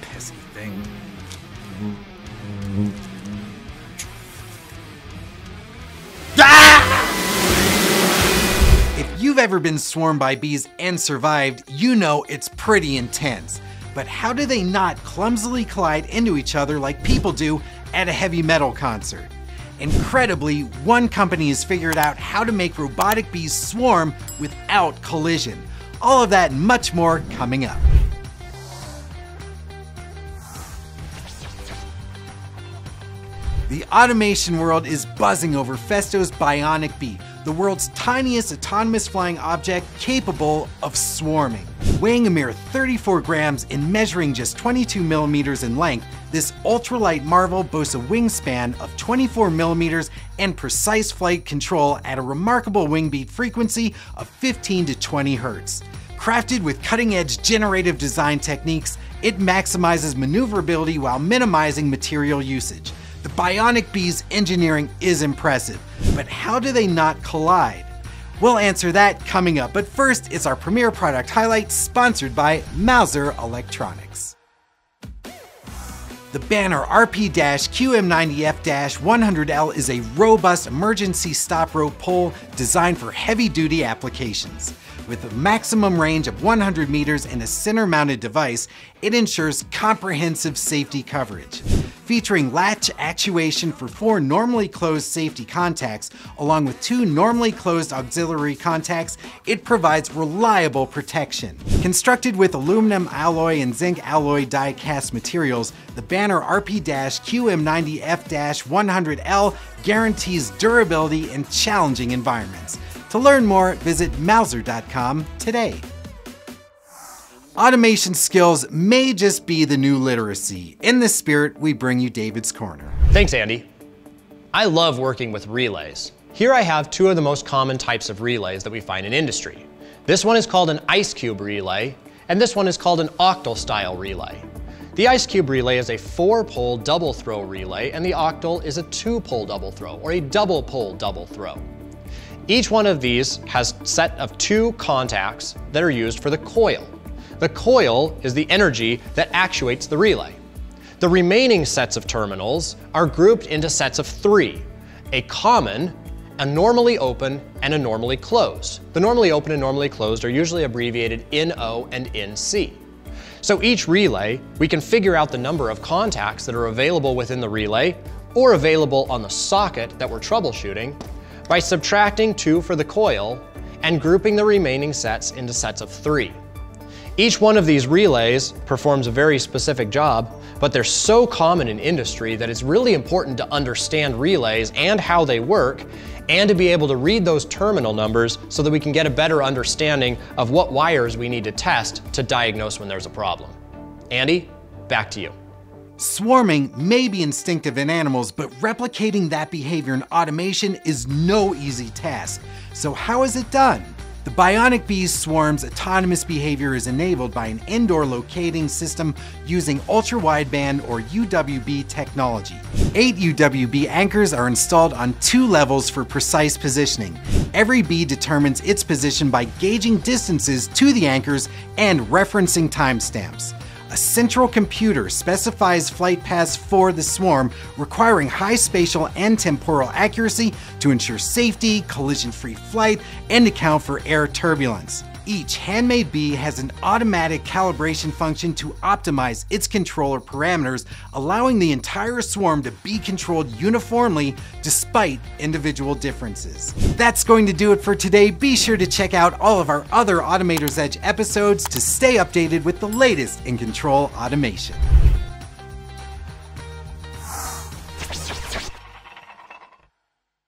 Pesky thing. Ah! If you've ever been swarmed by bees and survived, you know it's pretty intense. But how do they not clumsily collide into each other like people do at a heavy metal concert? Incredibly, one company has figured out how to make robotic bees swarm without collision. All of that and much more coming up. The automation world is buzzing over Festo's Bionic Bee, the world's tiniest autonomous flying object capable of swarming. Weighing a mere 34 grams and measuring just 22 millimeters in length, this ultralight marvel boasts a wingspan of 24 millimeters and precise flight control at a remarkable wing beat frequency of 15 to 20 hertz. Crafted with cutting-edge generative design techniques, it maximizes maneuverability while minimizing material usage. The Bionic Bee's engineering is impressive, but how do they not collide? We'll answer that coming up, but first, it's our premier product highlight sponsored by Mouser Electronics. The Banner RP-QM90F-100L is a robust emergency stop rope pull designed for heavy-duty applications. With a maximum range of 100 meters and a center-mounted device, it ensures comprehensive safety coverage. Featuring latch actuation for four normally closed safety contacts, along with two normally closed auxiliary contacts, it provides reliable protection. Constructed with aluminum alloy and zinc alloy die cast materials, the Banner RP-QM90F-100L guarantees durability in challenging environments. To learn more, visit Mouser.com today. Automation skills may just be the new literacy. In this spirit, we bring you David's Corner. Thanks, Andy. I love working with relays. Here I have two of the most common types of relays that we find in industry. This one is called an ice cube relay, and this one is called an octal style relay. The ice cube relay is a four pole double throw relay, and the octal is a two pole double throw, or a double pole double throw. Each one of these has a set of two contacts that are used for the coil. The coil is the energy that actuates the relay. The remaining sets of terminals are grouped into sets of three, a common, a normally open, and a normally closed. The normally open and normally closed are usually abbreviated NO and NC. So each relay, we can figure out the number of contacts that are available within the relay or available on the socket that we're troubleshooting by subtracting two for the coil and grouping the remaining sets into sets of three. Each one of these relays performs a very specific job, but they're so common in industry that it's really important to understand relays and how they work and to be able to read those terminal numbers so that we can get a better understanding of what wires we need to test to diagnose when there's a problem. Andy, back to you. Swarming may be instinctive in animals, but replicating that behavior in automation is no easy task. So how is it done? The Bionic Bee's swarm's autonomous behavior is enabled by an indoor locating system using ultra-wideband or UWB technology. Eight UWB anchors are installed on two levels for precise positioning. Every bee determines its position by gauging distances to the anchors and referencing timestamps. A central computer specifies flight paths for the swarm, requiring high spatial and temporal accuracy to ensure safety, collision-free flight, and account for air turbulence. Each handmade bee has an automatic calibration function to optimize its controller parameters, allowing the entire swarm to be controlled uniformly despite individual differences. That's going to do it for today. Be sure to check out all of our other Automator's Edge episodes to stay updated with the latest in control automation.